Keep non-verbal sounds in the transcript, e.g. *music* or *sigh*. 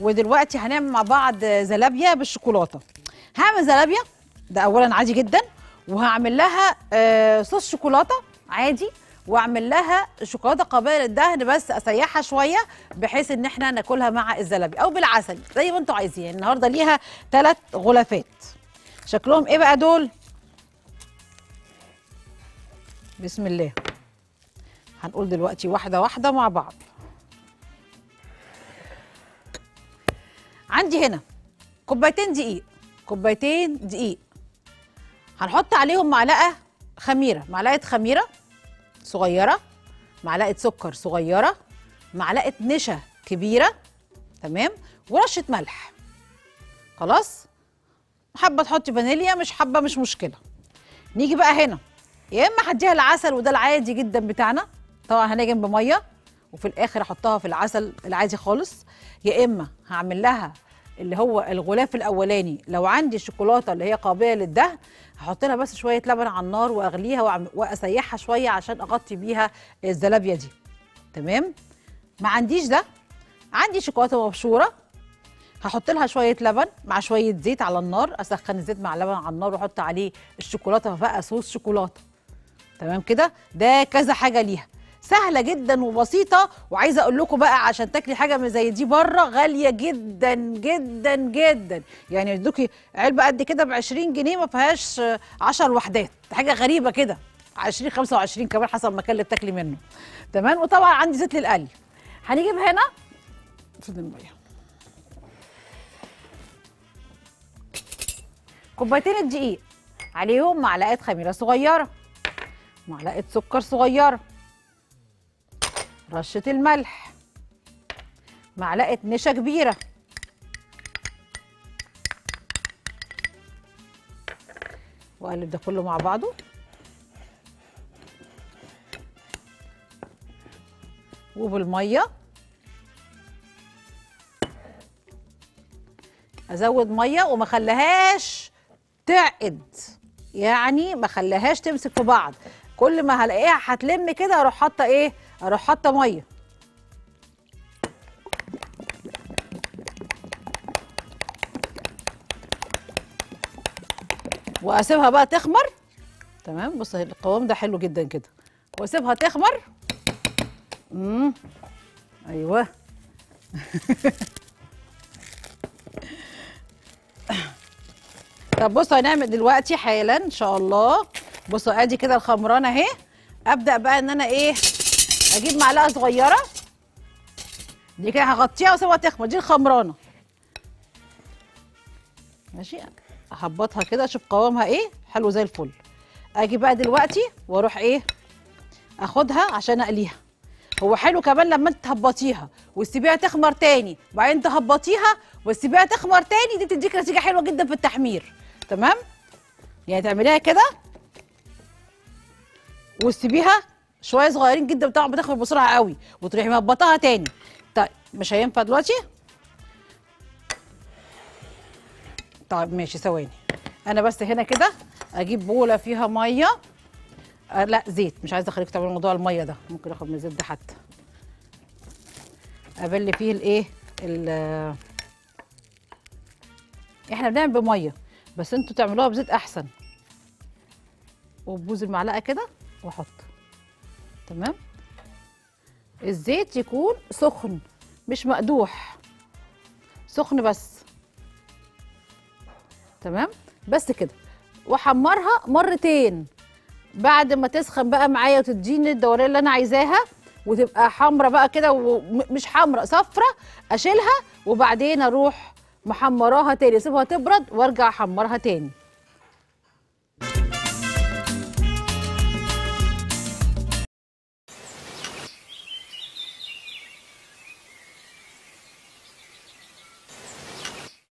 ودلوقتي هنعمل مع بعض زلابيا بالشوكولاتة. هعمل زلابيا ده اولا عادي جدا وهعمل لها آه، صوص شوكولاتة عادي وأعمل لها شوكولاتة قابلة للدهن بس أسيحها شوية بحيث إن إحنا ناكلها مع الزلابيا أو بالعسل زي ما أنتوا عايزين. النهارده ليها ثلاث غلافات. شكلهم إيه بقى دول؟ بسم الله. هنقول دلوقتي واحدة واحدة مع بعض. عندي هنا كوبايتين دقيق. كوبايتين دقيق. هنحط عليهم معلقة خميرة. معلقة خميرة صغيرة. معلقة سكر صغيرة. معلقة نشا كبيرة. تمام؟ ورشة ملح. خلاص؟ حابة تحطي فانيليا؟ مش حابة مش مشكلة. نيجي بقى هنا. يا إما هديها العسل وده العادي جدا بتاعنا. طبعا هنجم بمية. وفي الآخر أحطها في العسل العادي خالص. يا إما هعمل لها اللي هو الغلاف الأولاني. لو عندي شوكولاته اللي هي قابلة للدهن هحط لها بس شوية لبن على النار وأغليها وأسيحها شوية عشان أغطي بيها الزلابية دي. تمام؟ ما عنديش ده. عندي شوكولاتة مبشورة. هحط لها شوية لبن مع شوية زيت على النار. أسخن الزيت مع اللبن على النار وأحط عليه الشوكولاتة فبقى صوص شوكولاتة. تمام كده؟ ده كذا حاجة ليها. سهلة جدا وبسيطة. وعايزة أقول لكم بقى عشان تاكلي حاجة زي دي بره غالية جدا جدا جدا. يعني يدوكي علبة قد كده ب 20 جنيه ما فيهاش 10 وحدات. حاجة غريبة كده. 20 25 كمان حسب المكان اللي بتاكلي منه. تمام؟ وطبعا عندي زيت للقلي. هنجيب هنا. فين الميه كوبايتين الدقيق. عليهم معلقة خميرة صغيرة. معلقة سكر صغيرة. رشة الملح. معلقة نشا كبيرة. واقلب ده كله مع بعضه. وبالمية. أزود مية وما خليهاش تعقد. يعني ما خليهاش تمسك في بعض. كل ما هلاقيها هتلم كده أروح حاطة إيه؟ أروح حاطه ميه. واسيبها بقى تخمر. تمام بص القوام ده حلو جدا كده. واسيبها تخمر. امم أيوه. *laughs* طب بصوا هنعمل دلوقتي حالا إن شاء الله. بصوا ادي كده الخمرانة اهي. أبدأ بقى إن أنا إيه أجيب معلقة صغيرة. دي كده هغطيها واسيبها تخمر دي الخمرانة. ماشي؟ اهبطها كده أشوف قوامها إيه. حلو زي الفل. أجي بقى دلوقتي وأروح إيه اخدها عشان اقليها. هو حلو كمان لما انت تهبطيها وتسيبيها تخمر تاني وبعدين تهبطيها وتسيبيها تخمر تاني دي تديك نتيجة حلوة جدا في التحمير. تمام؟ يعني تعمليها كده وتسيبيها شوية صغيرين جدا طبعا بتخمر بسرعة قوي. وتروحي مهبطاها تاني. طيب مش هينفع دلوقتي؟ طيب ماشي ثواني. أنا بس هنا كده أجيب بولة فيها مية. آه لا زيت. مش عايزة أخليك تعملوا موضوع المية ده. ممكن آخد من الزيت ده حتى. أبل فيه الإيه؟ ال- إحنا بنعمل بمية بس أنتوا تعملوها بزيت أحسن. وبوز المعلقة كده وأحط. تمام؟ الزيت يكون سخن مش مقدوح. سخن بس. تمام؟ بس كده. واحمرها مرتين. بعد ما تسخن بقى معايا وتديني الدورية اللي أنا عايزاها وتبقى حمرا بقى كده ومش حمرا صفرة أشيلها وبعدين أروح محمراها تاني أسيبها تبرد وأرجع أحمرها تاني.